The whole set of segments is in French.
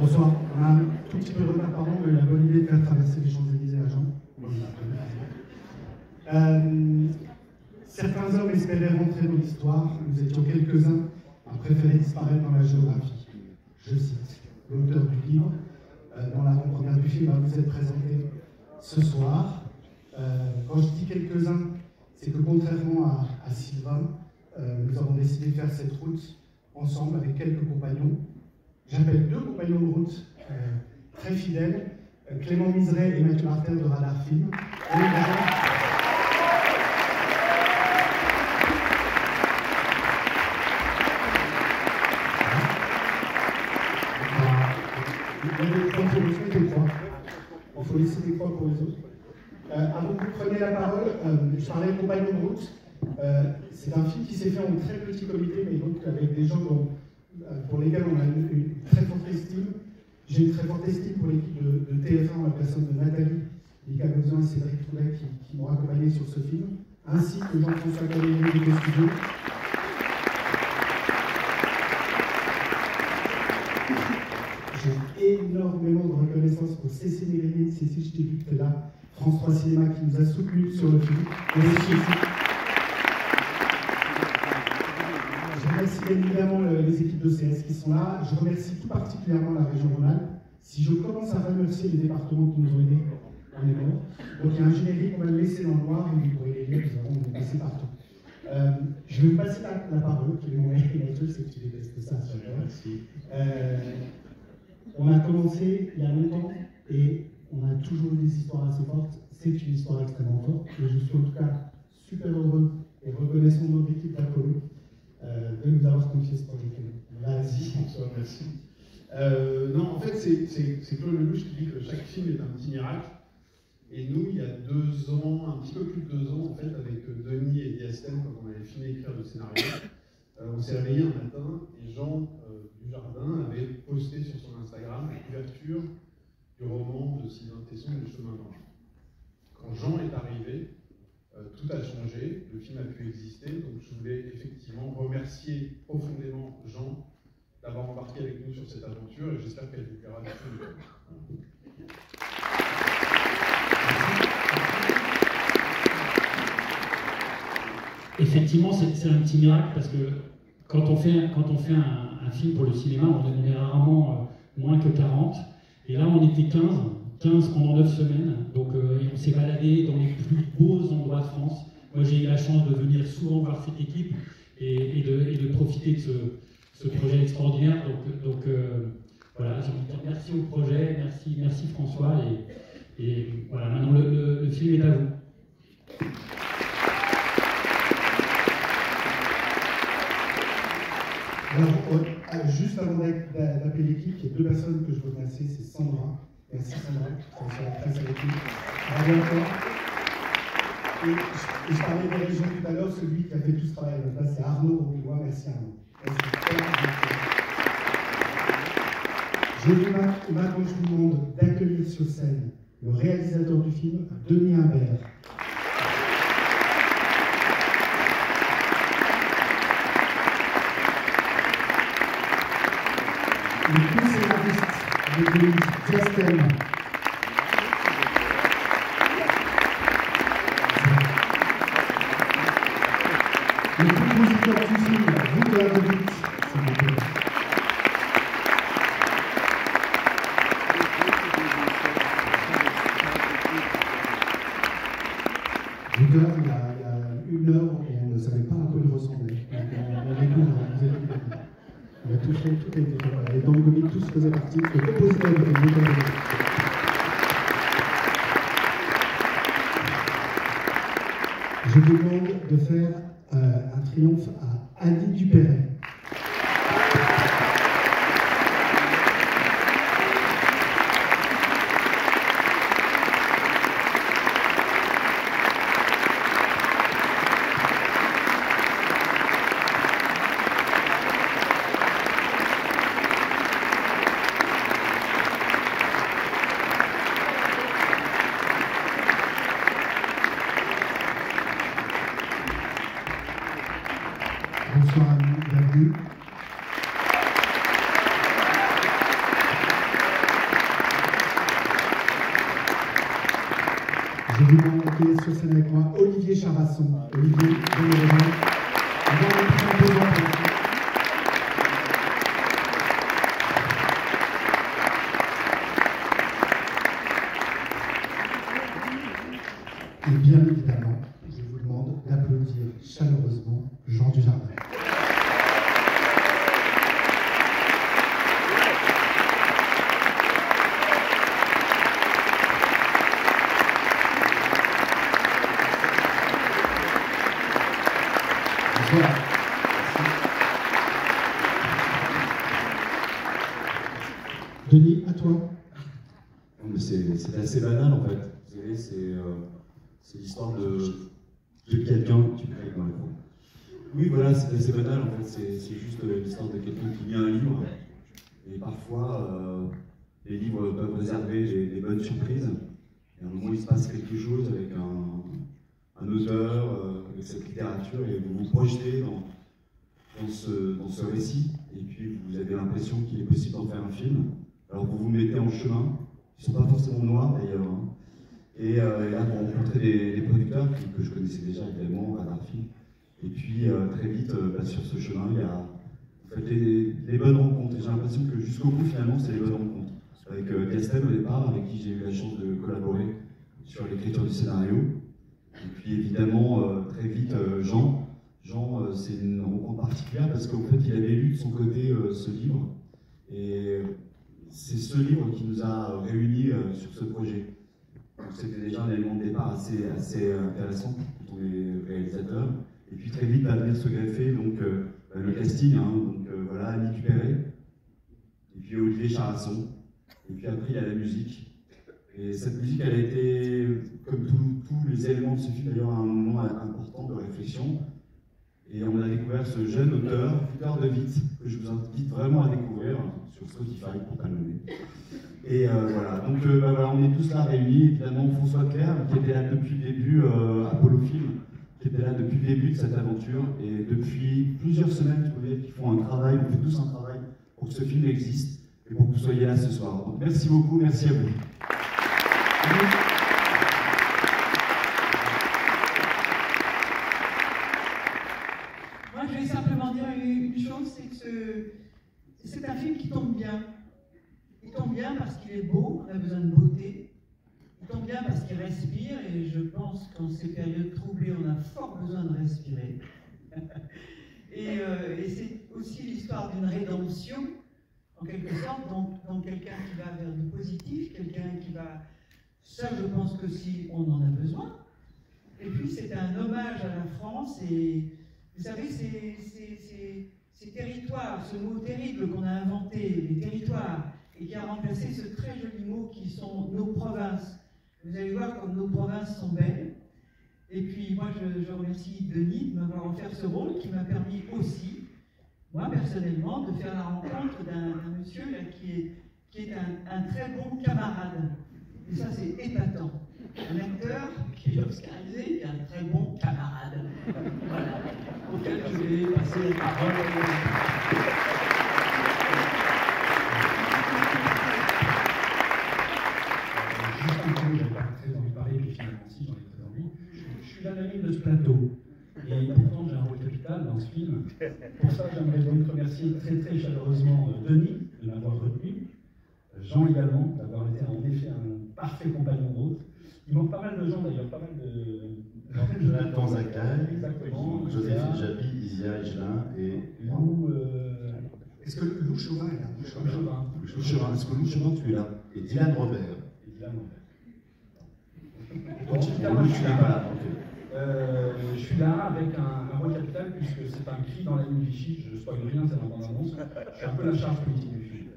Bonsoir. On a un tout petit peu de retard, pardon, mais la bonne idée de faire traverser les Champs-Élysées à Jean. Euh, certains hommes espéraient rentrer dans l'histoire, nous étions quelques-uns à préférer disparaître dans la géographie. Je cite l'auteur du livre, euh, dans l'avant-première du film, va vous être présenté ce soir. Euh, quand je dis quelques-uns, c'est que contrairement à, à Sylvain, euh, nous avons décidé de faire cette route ensemble avec quelques compagnons. J'appelle deux compagnons de route euh, très fidèles, euh, Clément Miseret et Mathieu Martel de Radar Film. Et Il laisser des croix pour les autres. Euh, avant que vous preniez la parole, euh, je parlais de compagnon de route. C'est un film qui s'est fait en très petit comité, mais donc avec des gens dont, pour lesquels on a une, très forte estime. J'ai une très forte estime pour l'équipe de, de, TF1, la personne de Nathalie Mika Gozin et Cédric Troulet qui, m'ont accompagné sur ce film, ainsi que Jean-François Caléry du Studio. J'ai énormément de reconnaissance pour Cécile Mérigny, Cécile, je t'ai vu France 3 Cinéma qui nous a soutenus sur le film. Merci Je remercie bien évidemment les équipes de CS qui sont là. Je remercie tout particulièrement la région Rhône-Alpes. Si je commence à remercier les départements qui nous ont aidés, on est mort. Donc il y a un générique, on va le laisser dans le noir et vous pourrez les lire, nous allons vous passer partout. Euh, je vais vous passer la, la parole, qui est mon truc, c'est que tu détestes ça. Merci. Euh, on a commencé il y a longtemps et on a toujours eu des histoires assez fortes. C'est une histoire extrêmement forte et je suis en tout cas super heureux et reconnaissant de notre équipe d'Apollo euh, de nous avoir confié ce projet. Vas-y, François, merci. Euh, non, en fait, c'est Claude Lelouch qui dit que chaque film est un petit miracle. Et nous, il y a deux ans, un petit peu plus de deux ans, en fait, avec Denis et Diastène, quand on avait fini d'écrire le scénario, euh, on s'est réveillé un matin et Jean euh, Dujardin avait posté sur son Instagram la couverture du roman de Sylvain Tesson, Le chemin d'ange. Quand Jean est arrivé, tout a changé, le film a pu exister, donc je voulais effectivement remercier profondément Jean d'avoir embarqué avec nous sur cette aventure et j'espère qu'elle vous plaira du tout. Effectivement, c'est un petit miracle parce que quand on fait, quand on fait un, film pour le cinéma, on est rarement euh, moins que 40. Et là, on était 15, 15 pendant 9 semaines. Donc, euh, on s'est baladé dans les plus beaux de France. Moi, j'ai eu la chance de venir souvent voir cette équipe et, et, de, et de, profiter de ce, ce, projet extraordinaire. Donc, donc euh, voilà, j'ai envie de dire merci au projet, merci, merci François. Et, et voilà, maintenant le, le, le film est à vous. Alors, euh, juste avant d'appeler l'équipe, il y a deux personnes que je veux remercier, c'est Sandra. Merci Sandra, avec nous. Bravo à toi. Et, je parlais des régions tout à l'heure, celui qui a fait tout ce travail là c'est Arnaud Robillois. Merci Arnaud. Je vous maintenant, je vous demande d'accueillir sur scène le réalisateur du film, Denis Imbert. le co-scénariste un triomphe à Annie Dupéret. Bonsoir à vous, bienvenue. Je vais vous monter sur scène avec moi Olivier Charasson. Olivier, venez le rejoindre. Et bien évidemment, Denis, à toi. C'est assez banal en fait. Vous savez, c'est euh, l'histoire de, quelqu'un qui crée dans le fond. Oui, voilà, c'est assez banal en fait. C'est juste l'histoire de quelqu'un qui lit un livre. Et parfois, euh, les livres peuvent réserver des, bonnes surprises. Et à un moment, il se passe quelque chose avec un, auteur, euh, avec cette littérature, et vous vous projetez dans, ce, dans ce récit. Et puis, vous avez l'impression qu'il est possible d'en faire un film. Alors, vous vous mettez en chemin. Ils sont pas forcément noirs d'ailleurs. hein. Et, euh, là, vous rencontrez des, producteurs que, je connaissais déjà évidemment, Radar Film. Et puis euh, très vite, euh, bah, sur ce chemin, il y a des bonnes rencontres. J'ai l'impression que jusqu'au bout, finalement, c'est des bonnes rencontres. Avec euh, Castel au départ, avec qui j'ai eu la chance de collaborer sur l'écriture du scénario. Et puis évidemment, euh, très vite, euh, Jean. Jean, euh, c'est une rencontre particulière parce qu'en fait, il avait lu de son côté euh, ce livre. Et c'est ce livre qui nous a euh, réunis euh, sur ce projet. C'était déjà un élément de départ assez, euh, intéressant quand on est réalisateur. Et puis très vite va venir se greffer donc, euh, le casting, hein, donc voilà, Annie Dupéré, et puis Olivier Charasson, et puis après il y a la musique. Et cette musique, elle a été, comme tous les éléments de ce film d'ailleurs, un moment important de réflexion. Et on a découvert ce jeune auteur, Peter de Witt, que je vous invite vraiment à découvrir sur Spotify pour nommer. Et euh, voilà, donc euh, bah, voilà, on est tous là réunis. Évidemment, François Claire, qui était là depuis le début, euh, Apollo Film, qui était là depuis le début de cette aventure. Et depuis plusieurs semaines, vous voyez, qu'ils font un travail, on fait tous un travail pour que ce film existe et pour que vous soyez là ce soir. Donc merci beaucoup, merci à vous. Moi, je vais simplement dire une chose, c'est que ce- c'est un film qui tombe bien. Il tombe bien parce qu'il est beau, on a besoin de beauté. Il tombe bien parce qu'il respire, et qu'en ces périodes troublées, on a fort besoin de respirer. et euh, et c'est aussi l'histoire d'une rédemption, en quelque sorte, dans, dans quelqu'un qui va vers du positif, quelqu'un qui va... Ça, je pense que si on en a besoin. Et puis, c'est un hommage à la France et vous savez, ces, ces- ces- ces territoires, ce mot terrible qu'on a inventé, les territoires, et qui a remplacé ce très joli mot qui sont nos provinces. Vous allez voir comme nos provinces sont belles. Et puis moi, je, remercie Denis de m'avoir offert ce rôle qui m'a permis aussi, moi personnellement, de faire la rencontre d'un monsieur qui est, un, très bon camarade. Et ça, c'est épatant. Un acteur qui est oscarisé, est un très bon camarade. Voilà. Auquel je vais passer la parole. Pas très envie de parler, puis finalement, si, j'en ai très envie. Je, je suis l'anonyme de ce plateau. Et pourtant, j'ai un rôle capital dans ce film. Pour ça, j'aimerais donc remercier très très chaleureusement euh, Denis de m'avoir retenu. Jean également, d'avoir été en effet un parfait compagnon route. Il manque pas mal de gens d'ailleurs, pas mal de. Jonathan Zakai, Exactement. Joséphine Japi, Isia Higelin et Lou, euh, Est-ce que Lou Chauvin est là? Lou Lou Chauvin. Chauvin. Lou Chemin. Est-ce que Lou Chemin, tu es là? Et Dylan Robert. Évidemment. Lou, Donc, tu n'es pas là. Euh, je suis là avec un, un capital puisque c'est un cri dans la ligne Vichy, je spoil rien, c'est dans l'annonce. Je suis un peu la charge politique du film.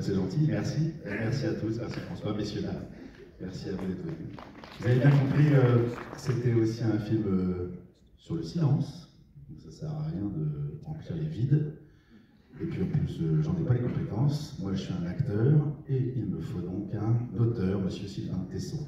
C'est gentil, merci. Merci à tous, merci François, messieurs, dames. Merci à vous d'être venus. Vous avez bien compris, euh, c'était aussi un film euh, sur le silence. Donc ça sert à rien de remplir les vides. Et puis en plus, j'en ai pas les compétences. Moi, je suis un acteur et il me faut donc un auteur, monsieur Sylvain Tesson.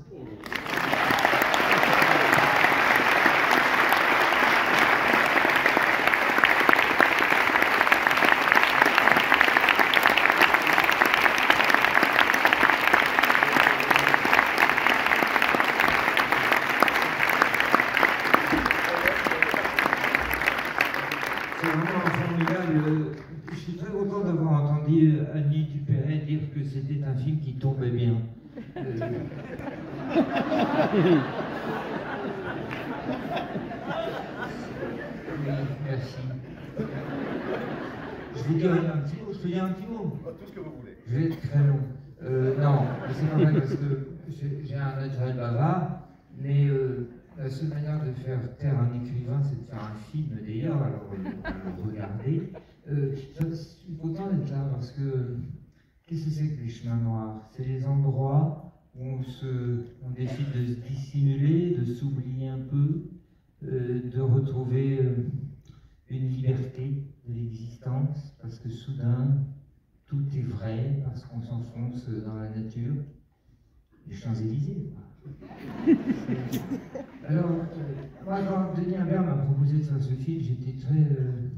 Formidable. Je suis très content d'avoir entendu Annie Dupéret dire que c'était un film qui tombait bien. Euh, Oui, merci. Je vous dirai un petit mot, je peux dire un petit mot. Tout ce que vous voulez. Je vais être très long. Euh, non, c'est vrai parce que j'ai j'ai un naturel bavard, mais euh, la seule manière de faire taire un écrivain, c'est de faire un film d'ailleurs, alors le regarder. Euh, je suis content d'être là parce que qu'est-ce que c'est que les chemins noirs? C'est les endroits où on, se, on décide de se dissimuler, de s'oublier un peu, euh, de retrouver euh, une liberté de l'existence, parce que soudain, tout est vrai, parce qu'on s'enfonce dans la nature. Les Champs-Élysées. Alors, euh, moi, quand Denis Imbert m'a proposé de faire ce film, j'étais très, euh,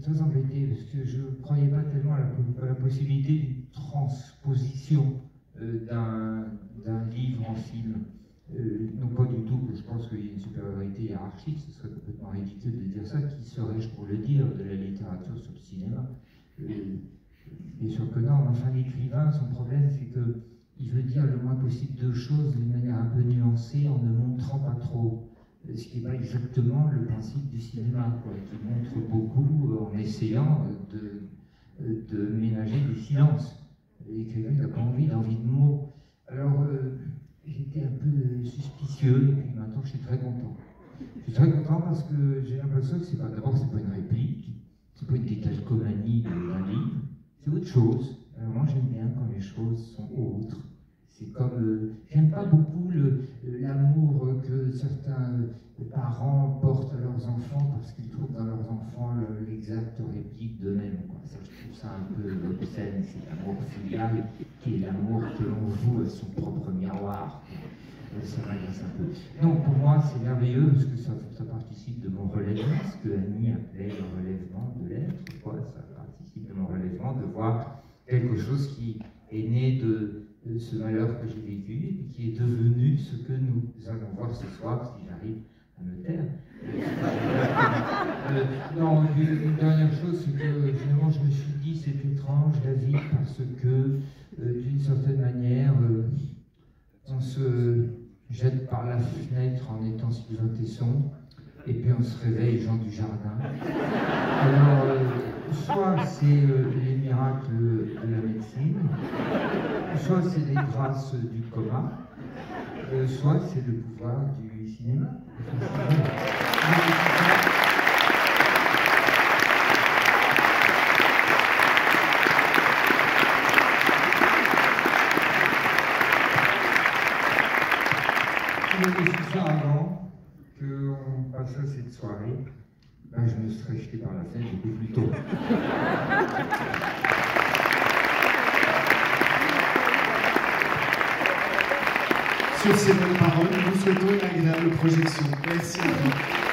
très embêté, parce que je ne croyais pas tellement à la, possibilité d'une transposition euh, d'un livre en film. Euh, non pas du tout que je pense qu'il y ait une supériorité hiérarchique, ce serait complètement ridicule de dire ça. Qui serais-je pour le dire de la littérature sur le cinéma? Euh, Bien sûr que non, enfin l'écrivain, son problème c'est que il veut dire le moins possible de choses d'une manière un peu nuancée en ne montrant pas trop. Euh, Ce qui n'est pas exactement le principe du cinéma, quoi, qui montre beaucoup euh, en essayant de, euh, de ménager des silences. L'écrivain n'a pas envie d'envie de mots. Alors, j'étais un peu suspicieux, et puis maintenant je suis très content. Je suis très content parce que j'ai l'impression que c'est pas, d'abord, c'est pas une réplique, c'est pas une décalcomanie d'un livre, c'est autre chose. Alors, moi, j'aime bien quand les choses sont autres. C'est comme. euh, J'aime pas beaucoup euh, l'amour que certains euh, parents portent à leurs enfants parce qu'ils trouvent dans leurs enfants le- l'exacte réplique d'eux-mêmes. je trouve ça un peu obscène, cet amour filial qui est l'amour que l'on voue à son propre miroir. Ça un peu. Non, pour moi, c'est merveilleux parce que ça, ça participe de mon relèvement, ce que Annie appelait le relèvement de l'être. Ça participe de mon relèvement de voir quelque chose qui est né de ce malheur que j'ai vécu et qui est devenu ce que nous allons voir ce soir, si j'arrive à me taire. Euh, non, une, dernière chose, c'est que finalement je me suis dit c'est étrange la vie parce que euh, d'une certaine manière euh, on se jette par la fenêtre en étant Sylvain Tesson et puis on se réveille Jean du Jardin. Alors, soit c'est les miracles de la médecine, soit c'est les grâces du coma, euh, soit c'est le pouvoir du cinéma. Si j'avais su ça avant qu'on passe à cette soirée, je me serais jeté par la fenêtre beaucoup plus tôt. Sur ces bonnes paroles, nous souhaitons une agréable projection. Merci à vous.